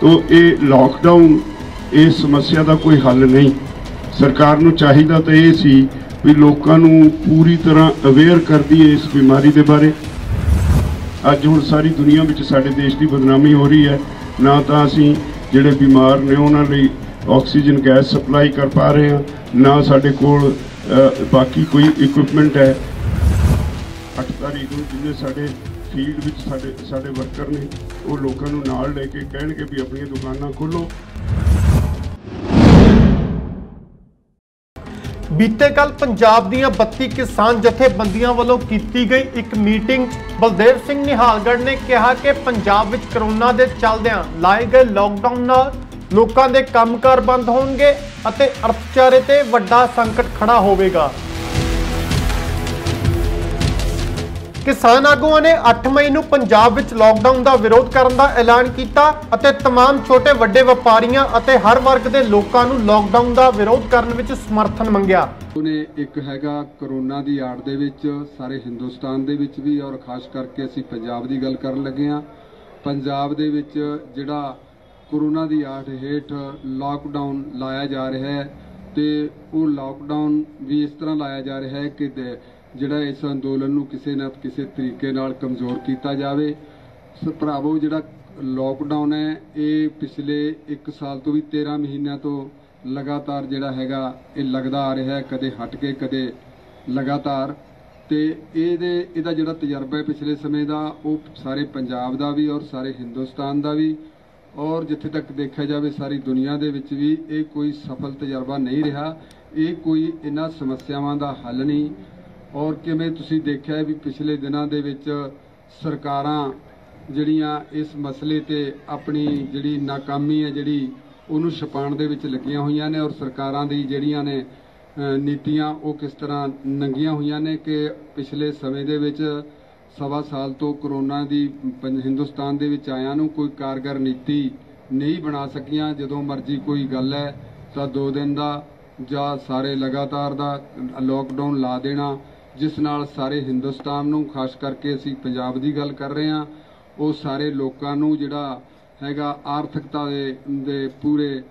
ਤੋ ਇਹ ਲਾਕਡਾਊਨ ਇਸ ਸਮੱਸਿਆ ਦਾ ਕੋਈ ਹੱਲ ਨਹੀਂ। ਸਰਕਾਰ ਨੂੰ ਚਾਹੀਦਾ ਤਾਂ ਇਹ ਸੀ ਵੀ ਲੋਕਾਂ ਨੂੰ ਪੂਰੀ ਤਰ੍ਹਾਂ ਅਵੇਅਰ ਕਰਦੀ ਹੈ ਇਸ ਬਿਮਾਰੀ ਦੇ ਬਾਰੇ। ਅੱਜ ਹੁਣ ਸਾਰੀ ਦੁਨੀਆ ਵਿੱਚ ਸਾਡੇ ਦੇਸ਼ ਦੀ ਬਦਨਾਮੀ ਹੋ ਰਹੀ ਹੈ। ਨਾ ਤਾਂ ਅਸੀਂ ਜਿਹੜੇ ਬਿਮਾਰ ਨੇ ਉਹਨਾਂ ਲਈ ਆਕਸੀਜਨ ਗੈਸ ਸਪਲਾਈ ਕਰ ਪਾ ਰਹੇ ਹਾਂ, ਨਾ ਸਾਡੇ ਕੋਲ ਬਾਕੀ ਕੋਈ ਇਕਵਿਪਮੈਂਟ ਹੈ। 8 ਤਾਰੀਖ ਨੂੰ ਜਿੰਨੇ ਸਾਡੇ ਫੀਲਡ ਵਿੱਚ ਸਾਡੇ ਸਾਡੇ ਵਰਕਰ ਨੇ ਉਹ ਲੋਕਾਂ ਨੂੰ ਨਾਲ ਲੈ ਕੇ ਕਹਿਣਗੇ ਵੀ ਆਪਣੀਆਂ ਦੁਕਾਨਾਂ ਖੋਲੋ। ਬੀਤੇ ਕੱਲ ਪੰਜਾਬ ਦੀਆਂ 32 ਕਿਸਾਨ ਜਥੇਬੰਦੀਆਂ ਵੱਲੋਂ ਕੀਤੀ ਗਈ ਇੱਕ ਮੀਟਿੰਗ। ਬਲਦੇਵ ਸਿੰਘ ਨਿਹਾਲਗੜ੍ਹ ਨੇ ਕਿਹਾ ਕਿ ਪੰਜਾਬ ਵਿੱਚ ਕਰੋਨਾ ਦੇ ਚੱਲਦਿਆਂ ਲਾਏ ਗਏ ਲਾਕਡਾਊਨ ਨਾਲ ਲੋਕਾਂ ਦੇ ਕੰਮਕਾਰ ਬੰਦ ਹੋਣਗੇ ਅਤੇ ਅਰਥਚਾਰੇ ਤੇ ਵੱਡਾ ਸੰਕਟ ਖੜਾ ਹੋਵੇਗਾ। ਕਿਸਾਨ ਆਗੂਆਂ ਨੇ 8 ਮਈ ਨੂੰ ਪੰਜਾਬ ਵਿੱਚ ਲਾਕਡਾਊਨ ਦਾ ਵਿਰੋਧ ਕਰਨ ਦਾ ਐਲਾਨ ਕੀਤਾ ਅਤੇ तमाम ਛੋਟੇ ਵੱਡੇ ਵਪਾਰੀਆਂ ਅਤੇ ਹਰ ਵਰਗ ਦੇ ਲੋਕਾਂ ਨੂੰ ਲਾਕਡਾਊਨ ਦਾ ਵਿਰੋਧ ਕਰਨ ਵਿੱਚ ਸਮਰਥਨ ਮੰਗਿਆ ਉਹਨੇ ਇੱਕ ਹੈਗਾ ਕਰੋਨਾ ਦੀ ਆੜ ਦੇ ਵਿੱਚ ਸਾਰੇ ਹਿੰਦੁਸਤਾਨ ਦੇ ਵਿੱਚ ਵੀ ਔਰ ਖਾਸ ਕਰਕੇ ਅਸੀਂ ਪੰਜਾਬ ਦੀ ਗੱਲ ਕਰਨ ਲੱਗੇ ਹਾਂ ਪੰਜਾਬ ਦੇ ਵਿੱਚ ਜਿਹੜਾ ਕਰੋਨਾ ਦੀ ਆੜ ਹੇਠ ਲਾਕਡਾਊਨ ਲਾਇਆ ਜਾ ਰਿਹਾ ਹੈ ਤੇ ਉਹ ਲਾਕਡਾਊਨ ਵੀ ਇਸ ਤਰ੍ਹਾਂ ਲਾਇਆ ਜਾ ਰਿਹਾ ਹੈ ਕਿ ਦੇ- ਜਿਹੜਾ ਇਸ ਅੰਦੋਲਨ ਨੂੰ ਕਿਸੇ ਨਾ ਕਿਸੇ ਤਰੀਕੇ ਨਾਲ ਕਮਜ਼ੋਰ ਕੀਤਾ ਜਾਵੇ। ਸੋ ਭਰਾਵੋ, ਜਿਹੜਾ ਲਾਕਡਾਊਨ ਹੈ, ਇਹ ਪਿਛਲੇ 1 ਸਾਲ ਤੋਂ ਵੀ 13 ਮਹੀਨਿਆਂ ਤੋਂ ਲਗਾਤਾਰ ਜਿਹੜਾ ਹੈਗਾ, ਇਹ ਲੱਗਦਾ ਆ ਰਿਹਾ ਹੈ, ਕਦੇ ਹਟ ਕੇ, ਕਦੇ ਲਗਾਤਾਰ। ਤੇ ਇਹਦੇ, ਇਹਦਾ ਜਿਹੜਾ ਤਜਰਬਾ ਹੈ ਪਿਛਲੇ ਸਮੇਂ ਦਾ, ਉਹ ਸਾਰੇ ਪੰਜਾਬ ਦਾ ਵੀ ਔਰ ਸਾਰੇ ਹਿੰਦੁਸਤਾਨ ਦਾ ਵੀ। ਔਰ ਜਿੱਥੇ ਤੱਕ ਦੇਖਿਆ ਜਾਵੇ, ਸਾਰੀ ਦੁਨੀਆ ਦੇ ਵਿੱਚ ਵੀ ਇਹ ਕੋਈ ਸਫਲ ਤਜਰਬਾ ਨਹੀਂ ਰਿਹਾ। ਇਹ ਕੋਈ ਇਹਨਾਂ ਸਮੱਸਿਆਵਾਂ ਦਾ ਹੱਲ ਨਹੀਂ। ਔਰ ਕਿਵੇਂ ਤੁਸੀਂ ਦੇਖਿਆ ਵੀ ਪਿਛਲੇ ਦਿਨਾਂ ਦੇ ਵਿੱਚ ਸਰਕਾਰਾਂ ਜਿਹੜੀਆਂ ਇਸ ਮਸਲੇ ਤੇ ਆਪਣੀ ਜਿਹੜੀ ਨਾਕਾਮੀ ਹੈ ਜਿਹੜੀ ਉਹਨੂੰ ਛਪਾਉਣ ਦੇ ਵਿੱਚ ਲੱਗੀਆਂ ਹੋਈਆਂ ਨੇ ਔਰ ਸਰਕਾਰਾਂ ਦੀ ਜਿਹੜੀਆਂ ਨੇ ਨੀਤੀਆਂ ਉਹ ਕਿਸ ਤਰ੍ਹਾਂ ਨੰਗੀਆਂ ਹੋਈਆਂ ਨੇ ਕਿ ਪਿਛਲੇ ਸਮੇਂ ਦੇ ਵਿੱਚ ਸਵਾ ਸਾਲ ਤੋਂ ਕਰੋਨਾ ਦੀ ਹਿੰਦੁਸਤਾਨ ਦੇ ਵਿੱਚ ਆਇਆਂ ਨੂੰ ਕੋਈ ਕਾਰਗਰ ਨੀਤੀ ਨਹੀਂ ਬਣਾ ਸਕੀਆਂ, ਜਦੋਂ ਮਰਜ਼ੀ ਕੋਈ ਗੱਲ ਹੈ ਤਾਂ ਦੋ ਦਿਨ ਦਾ ਜਾਂ ਸਾਰੇ ਲਗਾਤਾਰ ਦਾ ਲੋਕਡਾਊਨ ਲਾ ਦੇਣਾ ਜਿਸ ਨਾਲ ਸਾਰੇ ਹਿੰਦੁਸਤਾਨ ਨੂੰ, ਖਾਸ ਕਰਕੇ ਅਸੀਂ ਪੰਜਾਬ ਦੀ ਗੱਲ ਕਰ ਰਹੇ ਹਾਂ, ਉਹ ਸਾਰੇ ਲੋਕਾਂ ਨੂੰ ਜਿਹੜਾ ਹੈਗਾ ਆਰਥਿਕਤਾ ਦੇ ਦੇ ਪੂਰੇ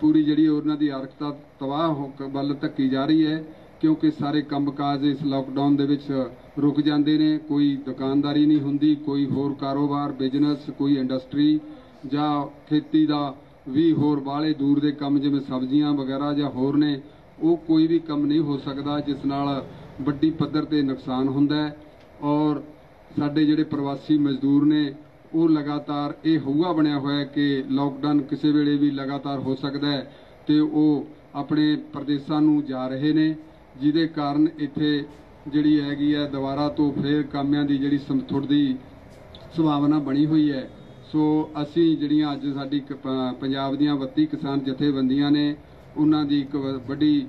ਪੂਰੀ ਜਿਹੜੀ ਉਹਨਾਂ ਦੀ ਆਰਥਿਕਤਾ ਤਬਾਹ ਹੋ ਵੱਲ ਧੱਕੀ ਜਾ ਰਹੀ ਹੈ, ਕਿਉਂਕਿ ਸਾਰੇ ਕੰਮਕਾਜ ਇਸ ਲਾਕਡਾਊਨ ਦੇ ਵਿੱਚ ਰੁਕ ਜਾਂਦੇ ਨੇ, ਕੋਈ ਦੁਕਾਨਦਾਰੀ ਨਹੀਂ ਹੁੰਦੀ, ਕੋਈ ਹੋਰ ਕਾਰੋਬਾਰ ਬਿਜ਼ਨਸ ਕੋਈ ਇੰਡਸਟਰੀ ਜਾਂ ਖੇਤੀ ਦਾ ਵੀ ਹੋਰ ਬਾਹਲੇ ਦੂਰ ਦੇ ਕੰਮ ਜਿਵੇਂ ਸਬਜ਼ੀਆਂ ਵਗੈਰਾ ਜਾਂ ਹੋਰ ਨੇ, ਉਹ ਕੋਈ ਵੀ ਕੰਮ ਨਹੀਂ ਹੋ ਸਕਦਾ, ਜਿਸ ਨਾਲ ਵੱਡੀ ਪੱਧਰ ਤੇ ਨੁਕਸਾਨ ਹੁੰਦਾ ਹੈ ਔਰ ਸਾਡੇ ਜਿਹੜੇ ਪ੍ਰਵਾਸੀ ਮਜ਼ਦੂਰ ਨੇ, ਉਹ ਲਗਾਤਾਰ ਇਹ ਹਊਆ ਬਣਿਆ ਹੋਇਆ ਹੈ ਕਿ ਲਾਕਡਾਊਨ ਕਿਸੇ ਵੇਲੇ ਵੀ ਲਗਾਤਾਰ ਹੋ ਸਕਦਾ ਹੈ ਤੇ ਉਹ ਆਪਣੇ ਪ੍ਰਦੇਸ਼ਾਂ ਨੂੰ ਜਾ ਰਹੇ ਨੇ, ਜਿਹਦੇ ਕਾਰਨ ਇੱਥੇ ਜਿਹੜੀ ਹੈਗੀ ਹੈ ਦੁਬਾਰਾ ਤੋਂ ਫੇਰ ਕਾਮਿਆਂ ਦੀ ਜਿਹੜੀ ਸਮਥੁੜ ਦੀ ਸੰਭਾਵਨਾ ਬਣੀ ਹੋਈ ਹੈ। ਸੋ ਅਸੀਂ ਜਿਹੜੀਆਂ ਅੱਜ ਸਾਡੀ ਪੰਜਾਬ ਦੀਆਂ 32 ਕਿਸਾਨ ਜਥੇਬੰਦੀਆਂ ਨੇ, ਉਹਨਾਂ ਦੀ ਇੱਕ ਵੱਡੀ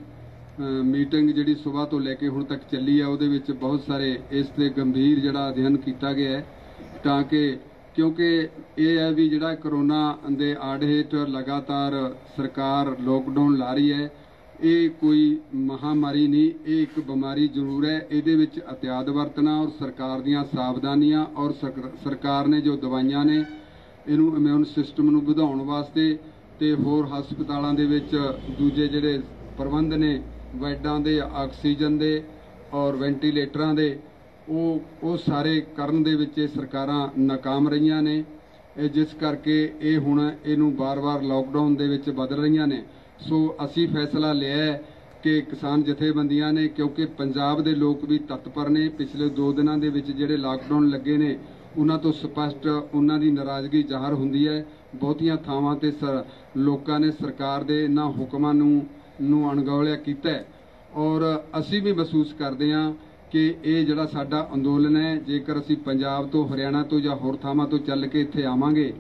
ਮੀਟਿੰਗ ਜਿਹੜੀ ਸਵੇਰ ਤੋਂ ਲੈ ਕੇ ਹੁਣ ਤੱਕ ਚੱਲੀ ਹੈ ਉਹਦੇ ਵਿੱਚ ਬਹੁਤ ਸਾਰੇ ਇਸ ਤੇ ਗੰਭੀਰ ਜਿਹੜਾ ਅਧਿਐਨ ਕੀਤਾ ਗਿਆ ਹੈ। ਤਾਂ ਕਿ, ਕਿਉਂਕਿ ਇਹ ਹੈ ਵੀ ਜਿਹੜਾ ਕਰੋਨਾ ਦੇ ਆੜ ਹੇਠ ਲਗਾਤਾਰ ਸਰਕਾਰ ਲੋਕਡਾਊਨ ਲਾ ਰਹੀ ਹੈ, ਇਹ ਕੋਈ ਮਹਾਮਾਰੀ ਨਹੀਂ, ਇਹ ਇੱਕ ਬਿਮਾਰੀ ਜ਼ਰੂਰ ਹੈ। ਇਹਦੇ ਵਿੱਚ ਅਤਿਆਦ ਵਰਤਣਾ ਔਰ ਸਰਕਾਰ ਦੀਆਂ ਸਾਵਧਾਨੀਆਂ ਔਰ ਸਰਕਾਰ ਨੇ ਜੋ ਦਵਾਈਆਂ ਨੇ, ਇਹਨੂੰ ਇਮਿਊਨ ਸਿਸਟਮ ਨੂੰ ਵਧਾਉਣ ਵਾਸਤੇ ਤੇ ਹੋਰ ਹਸਪਤਾਲਾਂ ਦੇ ਵਿੱਚ ਦੂਜੇ ਜਿਹੜੇ ਪ੍ਰਬੰਧ ਨੇ ਬੈੱਡਾਂ ਦੇ, ਆਕਸੀਜਨ ਦੇ ਔਰ ਵੈਂਟੀਲੇਟਰਾਂ ਦੇ, ਉਹ ਉਹ ਸਾਰੇ ਕਰਨ ਦੇ ਵਿੱਚ ਇਹ ਸਰਕਾਰਾਂ ਨਾਕਾਮ ਰਹੀਆਂ ਨੇ। ਜਿਸ ਕਰਕੇ ਇਹ ਹੁਣ ਇਹਨੂੰ ਬਾਰ-ਬਾਰ ਲਾਕਡਾਊਨ ਦੇ ਵਿੱਚ ਬਦਲ ਰਹੀਆਂ ਨੇ। ਸੋ ਅਸੀਂ ਫੈਸਲਾ ਲਿਆ ਕਿ ਕਿਸਾਨ ਜਥੇਬੰਦੀਆਂ ਨੇ, ਕਿਉਂਕਿ ਪੰਜਾਬ ਦੇ ਲੋਕ ਵੀ ਤਤਪਰ ਨੇ, ਪਿਛਲੇ 2 ਦਿਨਾਂ ਦੇ ਵਿੱਚ ਜਿਹੜੇ ਲਾਕਡਾਊਨ ਲੱਗੇ ਨੇ, ਉਹਨਾਂ ਤੋਂ ਸਪਸ਼ਟ ਉਹਨਾਂ ਦੀ ਨਾਰਾਜ਼ਗੀ ਜ਼ਾਹਰ ਹੁੰਦੀ ਹੈ। ਬਹੁਤੀਆਂ ਥਾਵਾਂ ਤੇ ਸਰ- ਲੋਕਾਂ ਨੇ ਸਰਕਾਰ ਦੇ ਇਹਨਾਂ ਹੁਕਮਾਂ ਨੂੰ ਨੂੰ ਅਣਗੌਲਿਆ ਕੀਤਾ ਔਰ ਅਸੀਂ ਵੀ ਮਹਿਸੂਸ ਕਰਦੇ ਹਾਂ ਕਿ ਇਹ ਜਿਹੜਾ ਸਾਡਾ ਅੰਦੋਲਨ ਹੈ, ਜੇਕਰ ਅਸੀਂ ਪੰਜਾਬ ਤੋਂ, ਹਰਿਆਣਾ ਤੋਂ ਜਾਂ ਹੋਰ ਥਾਵਾਂ ਤੋਂ ਚੱਲ ਕੇ ਇੱਥੇ ਆਵਾਂਗੇ,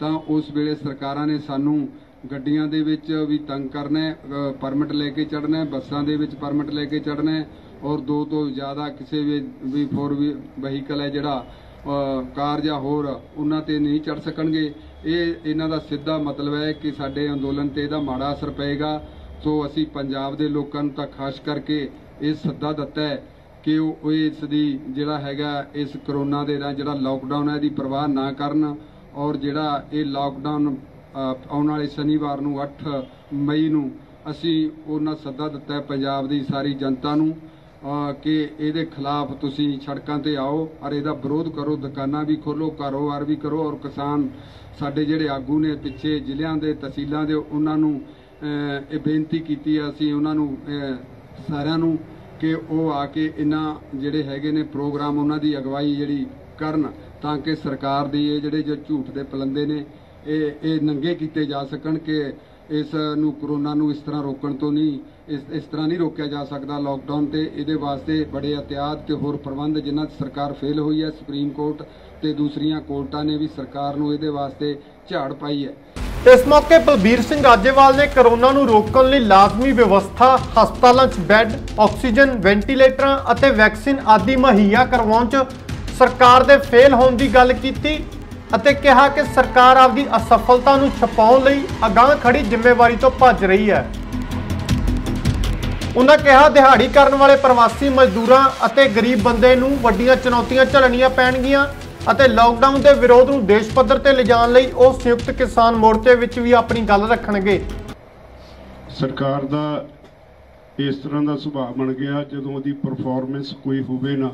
ਤਾਂ ਉਸ ਵੇਲੇ ਸਰਕਾਰਾਂ ਨੇ ਸਾਨੂੰ ਗੱਡੀਆਂ ਦੇ ਵਿੱਚ ਵੀ ਤੰਗ ਕਰਨਾ ਪਰਮਿਟ ਲੈ ਕੇ ਚੜਨਾ ਬੱਸਾਂ ਦੇ ਵਿੱਚ ਪਰਮਿਟ ਲੈ ਕੇ ਚੜਨਾ ਹੈ, ਔਰ ਦੋ ਤੋਂ ਜ਼ਿਆਦਾ ਕਿਸੇ ਵੀ ਵੀ ਫੋਰ ਵਹੀਕਲ ਹੈ ਜਿਹੜਾ ਕਾਰ ਜਾਂ ਹੋਰ, ਉਹਨਾਂ ਤੇ ਨਹੀਂ ਚੜ ਸਕਣਗੇ। ਇਹ, ਇਹਨਾਂ ਦਾ ਸਿੱਧਾ ਮਤਲਬ ਹੈ ਕਿ ਸਾਡੇ ਅੰਦੋਲਨ ਤੇ ਇਹਦਾ ਮਾੜਾ ਅਸਰ ਪਏਗਾ। ਸੋ ਅਸੀਂ ਪੰਜਾਬ ਦੇ ਲੋਕਾਂ ਨੂੰ ਤਾਂ ਖਾਸ ਕਰਕੇ ਇਹ ਸੱਦਾ ਦਿੱਤਾ ਹੈ ਕਿ ਉਹ ਇਸ ਦੀ ਜਿਹੜਾ ਹੈਗਾ ਇਸ ਕਰੋਨਾ ਦੇ ਨਾਲ ਜਿਹੜਾ ਲਾਕਡਾਊਨ ਹੈ ਇਹਦੀ ਪਰਵਾਹ ਨਾ ਕਰਨ ਔਰ ਜਿਹੜਾ ਇਹ ਲਾਕਡਾਊਨ ਆਉਣ ਵਾਲੇ ਸ਼ਨੀਵਾਰ ਨੂੰ 8 ਮਈ ਨੂੰ ਅਸੀਂ ਉਹਨਾਂ ਸੱਦਾ ਦਿੱਤਾ ਪੰਜਾਬ ਦੀ ਸਾਰੀ ਜਨਤਾ ਨੂੰ ਕਿ ਇਹਦੇ ਖਿਲਾਫ ਤੁਸੀਂ ਸੜਕਾਂ ਤੇ ਆਓ ਔਰ ਇਹਦਾ ਵਿਰੋਧ ਕਰੋ, ਦੁਕਾਨਾਂ ਵੀ ਖੋਲੋ, ਕਾਰੋਬਾਰ ਵੀ ਕਰੋ ਔਰ ਕਿਸਾਨ ਸਾਡੇ ਜਿਹੜੇ ਆਗੂ ਨੇ ਪਿੱਛੇ ਜ਼ਿਲ੍ਹਿਆਂ ਦੇ ਤਹਿਸੀਲਾਂ ਦੇ ਉਹਨਾਂ ਨੂੰ ਇਹ ਬੇਨਤੀ ਕੀਤੀ ਹੈ ਅਸੀਂ ਉਹਨਾਂ ਨੂੰ ਸਾਰਿਆਂ ਨੂੰ ਕਿ ਉਹ ਆ ਕੇ ਇਹਨਾਂ ਜਿਹੜੇ ਹੈਗੇ ਨੇ ਪ੍ਰੋਗਰਾਮ, ਉਹਨਾਂ ਦੀ ਅਗਵਾਈ ਜਿਹੜੀ ਕਰਨ ਤਾਂ ਕਿ ਸਰਕਾਰ ਦੀ ਇਹ ਜਿਹੜੇ ਜੋ ਝੂਠ ਦੇ ਪਲੰਦੇ ਨੇ, ਇਹ ਇਹ ਨੰਗੇ ਕੀਤੇ ਜਾ ਸਕਣ ਕਿ ਇਸ ਨੂੰ ਕਰੋਨਾ ਨੂੰ ਇਸ ਤਰ੍ਹਾਂ ਰੋਕਣ ਤੋਂ ਨਹੀਂ, ਇਸ ਇਸ ਤਰ੍ਹਾਂ ਨਹੀਂ ਰੋਕਿਆ ਜਾ ਸਕਦਾ ਲਾਕਡਾਊਨ ਤੇ। ਇਹਦੇ ਵਾਸਤੇ ਬੜੇ ਅਹਤਿਆਤ ਤੇ ਹੋਰ ਪ੍ਰਬੰਧ ਜਿਨ੍ਹਾਂ 'ਚ ਸਰਕਾਰ ਫੇਲ ਹੋਈ ਹੈ ਸੁਪਰੀਮ ਕੋਰਟ ਤੇ ਦੂਸਰੀਆਂ ਕੋਰਟਾਂ ਨੇ ਵੀ ਸਰਕਾਰ ਨੂੰ ਇਹਦੇ ਵਾਸਤੇ ਝਾੜ ਪਾਈ ਹੈ। ਇਸ ਮੌਕੇ ਬਲਬੀਰ ਸਿੰਘ ਰਾਜੇਵਾਲ ਨੇ ਕਰੋਨਾ ਨੂੰ ਰੋਕਣ ਲਈ ਲਾਜ਼ਮੀ ਵਿਵਸਥਾ, ਹਸਪਤਾਲਾਂ 'ਚ ਬੈੱਡ, ਆਕਸੀਜਨ, ਵੈਂਟੀਲੇਟਰਾਂ ਅਤੇ ਵੈਕਸੀਨ ਆਦਿ ਮੁਹੱਈਆ ਕਰਵਾਉਣ 'ਚ ਸਰਕਾਰ ਦੇ ਫੇਲ ਹੋਣ ਦੀ ਗੱਲ ਕੀਤੀ ਅਤੇ ਕਿਹਾ ਕਿ ਸਰਕਾਰ ਆਪਦੀ ਅਸਫਲਤਾ ਨੂੰ ਛਪਾਉਣ ਲਈ ਅਗਾਂਹ ਖੜੀ ਜ਼ਿੰਮੇਵਾਰੀ ਤੋਂ ਭੱਜ ਰਹੀ ਹੈ। ਉਹਨਾਂ ਕਿਹਾ, ਦਿਹਾੜੀ ਕਰਨ ਵਾਲੇ ਪ੍ਰਵਾਸੀ ਮਜ਼ਦੂਰਾਂ ਅਤੇ ਗਰੀਬ ਬੰਦੇ ਨੂੰ ਵੱਡੀਆਂ ਚੁਣੌਤੀਆਂ ਝੱਲਣੀਆਂ ਪੈਣਗੀਆਂ। ਅਤੇ ਲਾਕਡਾਊਨ ਦੇ ਵਿਰੋਧ ਨੂੰ ਦੇਸ਼ ਪੱਧਰ ਤੇ ਲਿਜਾਣ ਲਈ ਉਹ ਸੰਯੁਕਤ ਕਿਸਾਨ ਮੋਰਚੇ ਵਿੱਚ ਵੀ ਆਪਣੀ ਗੱਲ ਰੱਖਣਗੇ। ਸਰਕਾਰ ਦਾ ਇਸ ਤਰ੍ਹਾਂ ਦਾ ਸੁਭਾਅ ਬਣ ਗਿਆ, ਜਦੋਂ ਉਹਦੀ ਪਰਫਾਰਮੈਂਸ ਕੋਈ ਹੋਵੇ ਨਾ,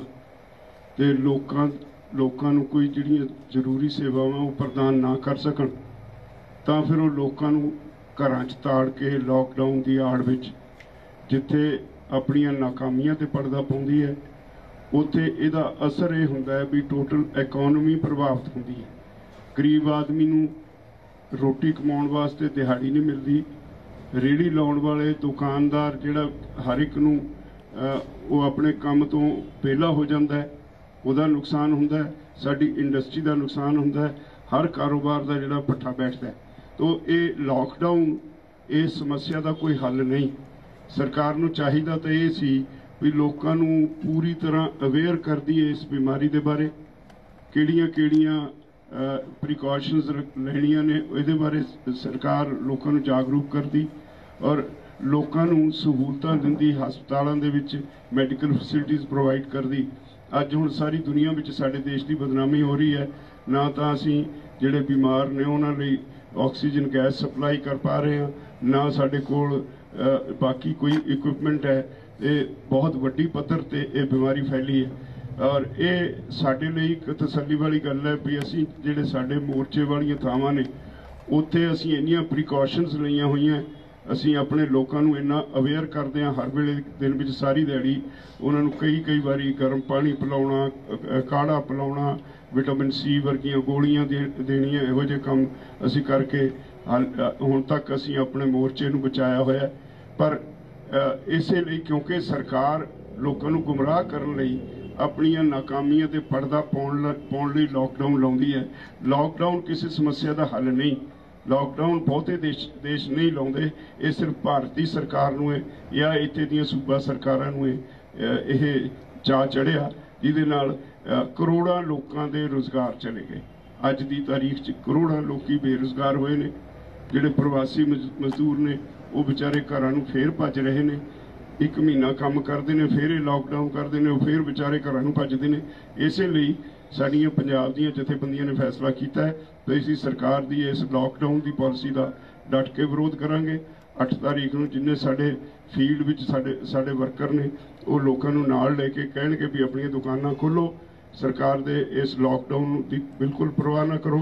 ਤੇ ਲੋਕਾਂ ਲੋਕਾਂ ਨੂੰ ਕੋਈ ਜਿਹੜੀਆਂ ਜ਼ਰੂਰੀ ਸੇਵਾਵਾਂ ਉਹ ਪ੍ਰਦਾਨ ਨਾ ਕਰ ਸਕਣ, ਤਾਂ ਫਿਰ ਉਹ ਲੋਕਾਂ ਨੂੰ ਘਰਾਂ 'ਚ ਤਾੜ ਕੇ ਲਾਕਡਾਊਨ ਦੀ ਆੜ ਵਿੱਚ, ਜਿੱਥੇ ਆਪਣੀਆਂ ਨਾਕਾਮੀਆਂ ਤੇ ਪਰਦਾ ਪਾਉਂਦੀ ਹੈ ਉੱਥੇ ਇਹਦਾ ਅਸਰ ਇਹ ਹੁੰਦਾ ਹੈ ਵੀ ਟੋਟਲ ਇਕਨੋਮੀ ਪ੍ਰਭਾਵਿਤ ਹੁੰਦੀ ਹੈ। ਗਰੀਬ ਆਦਮੀ ਨੂੰ ਰੋਟੀ ਕਮਾਉਣ ਵਾਸਤੇ ਦਿਹਾੜੀ ਨਹੀਂ ਮਿਲਦੀ। ਰੇੜੀ ਲਾਉਣ ਵਾਲੇ ਦੁਕਾਨਦਾਰ ਜਿਹੜਾ ਹਰ ਇੱਕ ਨੂੰ ਉਹ ਆਪਣੇ ਕੰਮ ਤੋਂ ਵਿਹਲਾ ਹੋ ਜਾਂਦਾ ਹੈ, ਉਹਦਾ ਨੁਕਸਾਨ ਹੁੰਦਾ ਹੈ, ਸਾਡੀ ਇੰਡਸਟਰੀ ਦਾ ਨੁਕਸਾਨ ਹੁੰਦਾ ਹੈ, ਹਰ ਕਾਰੋਬਾਰ ਦਾ ਜਿਹੜਾ ਪੱਠਾ ਬੈਠਦਾ ਹੈ। ਤੋ ਇਹ ਲਾਕਡਾਊਨ ਇਹ ਸਮੱਸਿਆ ਦਾ ਕੋਈ ਹੱਲ ਨਹੀਂ। ਸਰਕਾਰ ਨੂੰ ਚਾਹੀਦਾ ਤਾਂ ਇਹ ਸੀ ਵੀ ਲੋਕਾਂ ਨੂੰ ਪੂਰੀ ਤਰ੍ਹਾਂ ਅਵੇਅਰ ਕਰਦੀ ਹੈ ਇਸ ਬਿਮਾਰੀ ਦੇ ਬਾਰੇ। ਕਿਹੜੀਆਂ ਕਿਹੜੀਆਂ ਪ੍ਰੀਕਾਸ਼ਨਸ ਲੈਣੀਆਂ ਨੇ, ਇਹਦੇ ਬਾਰੇ ਸਰਕਾਰ ਲੋਕਾਂ ਨੂੰ ਜਾਗਰੂਕ ਕਰਦੀ ਔਰ ਲੋਕਾਂ ਨੂੰ ਸਹੂਲਤਾਂ ਦਿੰਦੀ, ਹਸਪਤਾਲਾਂ ਦੇ ਵਿੱਚ ਮੈਡੀਕਲ ਫੈਸਿਲਿਟੀਆਂ ਪ੍ਰੋਵਾਈਡ ਕਰਦੀ। ਅੱਜ ਹੁਣ ਸਾਰੀ ਦੁਨੀਆ ਵਿੱਚ ਸਾਡੇ ਦੇਸ਼ ਦੀ ਬਦਨਾਮੀ ਹੋ ਰਹੀ ਹੈ। ਨਾ ਤਾਂ ਅਸੀਂ ਜਿਹੜੇ ਬਿਮਾਰ ਨੇ ਉਹਨਾਂ ਲਈ ਆਕਸੀਜਨ, ਗੈਸ ਸਪਲਾਈ ਕਰ ਪਾ ਰਹੇ ਹਾਂ, ਨਾ ਸਾਡੇ ਕੋਲ ਬਾਕੀ ਕੋਈ ਇਕਵਿਪਮੈਂਟ ਹੈ, ਇਹ ਬਹੁਤ ਵੱਡੀ ਪੱਧਰ ਤੇ ਇਹ ਬਿਮਾਰੀ ਫੈਲੀ ਹੈ। ਔਰ ਇਹ ਸਾਡੇ ਲਈ ਇੱਕ ਤਸੱਲੀ ਵਾਲੀ ਗੱਲ ਹੈ ਵੀ ਅਸੀਂ ਜਿਹੜੇ ਸਾਡੇ ਮੋਰਚੇ ਵਾਲੀਆਂ ਥਾਵਾਂ ਨੇ, ਉੱਥੇ ਅਸੀਂ ਇੰਨੀਆਂ ਪ੍ਰੀਕਾਸ਼ਨਸ ਲਈਆਂ ਹੋਈਆਂ, ਅਸੀਂ ਆਪਣੇ ਲੋਕਾਂ ਨੂੰ ਇੰਨਾ ਅਵੇਅਰ ਕਰਦੇ ਹਾਂ, ਹਰ ਵੇਲੇ ਦਿਨ ਵਿੱਚ ਸਾਰੀ ਦਿਹਾੜੀ ਉਹਨਾਂ ਨੂੰ ਕਈ ਕਈ ਵਾਰੀ ਗਰਮ ਪਾਣੀ ਪਿਲਾਉਣਾ ਕਾੜਾ ਪਿਲਾਉਣਾ ਵਿਟਾਮਿਨ ਸੀ ਵਰਗੀਆਂ ਗੋਲੀਆਂ ਦੇ- ਦੇਣੀਆਂ, ਇਹੋ ਜਿਹੇ ਕੰਮ ਅਸੀਂ ਕਰਕੇ ਹੁਣ ਤੱਕ ਅਸੀਂ ਆਪਣੇ ਮੋਰਚੇ ਨੂੰ ਬਚਾਇਆ ਹੋਇਆ ਪਰ ਇਸੇ ਲਈ ਕਿਉਂਕਿ ਸਰਕਾਰ ਲੋਕਾਂ ਨੂੰ ਗੁੰਮਰਾਹ ਕਰਨ ਲਈ ਆਪਣੀਆਂ ਨਾਕਾਮੀਆਂ ਤੇ ਪਰਦਾ ਪਾਉਣ ਪਾਉਣ ਲਈ ਲਾਕਡਾਊਨ ਲਾਉਂਦੀ ਹੈ। ਲਾਕਡਾਊਨ ਕਿਸੇ ਸਮੱਸਿਆ ਦਾ ਹੱਲ ਨਹੀਂ। ਲਾਕਡਾਊਨ ਬਹੁਤੇ ਦੇਸ਼ ਦੇਸ਼ ਨਹੀਂ ਲਾਉਂਦੇ। ਇਹ ਸਿਰਫ ਭਾਰਤੀ ਸਰਕਾਰ ਨੂੰ ਹੈ ਜਾਂ ਇੱਥੇ ਦੀਆਂ ਸੂਬਾ ਸਰਕਾਰਾਂ ਨੂੰ ਹੈ। ਇਹ ਚਾ ਚੜਿਆ ਜਿਹਦੇ ਨਾਲ ਕਰੋੜਾਂ ਲੋਕਾਂ ਦੇ ਰੋਜ਼ਗਾਰ ਚਲੇ ਗਏ। ਅੱਜ ਦੀ ਤਾਰੀਖ 'ਚ ਕਰੋੜਾਂ ਲੋਕੀ ਬੇਰੁਜ਼ਗਾਰ ਹੋਏ ਨੇ। ਜਿਹੜੇ ਪ੍ਰਵਾਸੀ ਮਜ਼- ਮਜ਼ਦੂਰ ਨੇ, ਉਹ ਵਿਚਾਰੇ ਘਰਾਂ ਨੂੰ ਫੇਰ ਭੱਜ ਰਹੇ ਨੇ। ਇੱਕ ਮਹੀਨਾ ਕੰਮ ਕਰਦੇ ਨੇ, ਫਿਰ ਇਹ ਲਾਕਡਾਊਨ ਕਰਦੇ ਨੇ, ਉਹ ਫਿਰ ਵਿਚਾਰੇ ਘਰਾਂ ਨੂੰ ਭੱਜਦੇ ਨੇ। ਇਸੇ ਲਈ ਸਾਡੀਆਂ ਪੰਜਾਬ ਦੀਆਂ ਜਥੇਬੰਦੀਆਂ ਨੇ ਫੈਸਲਾ ਕੀਤਾ ਹੈ ਕਿ ਅਸੀਂ ਸਰਕਾਰ ਦੀ ਇਸ ਲਾਕਡਾਊਨ ਦੀ ਪਾਲਿਸੀ ਦਾ ਡਟ ਕੇ ਵਿਰੋਧ ਕਰਾਂਗੇ। 8 ਤਾਰੀਖ ਨੂੰ ਜਿੰਨੇ ਸਾਡੇ ਫੀਲਡ ਵਿੱਚ ਸਾਡੇ ਸਾਡੇ ਵਰਕਰ ਨੇ, ਉਹ ਲੋਕਾਂ ਨੂੰ ਨਾਲ ਲੈ ਕੇ ਕਹਿਣਗੇ ਵੀ ਆਪਣੀਆਂ ਦੁਕਾਨਾਂ ਖੋਲੋ। ਸਰਕਾਰ ਦੇ ਇਸ ਲਾਕਡਾਊਨ ਦੀ ਬਿਲਕੁਲ ਪਰਵਾਹ ਨਾ ਕਰੋ।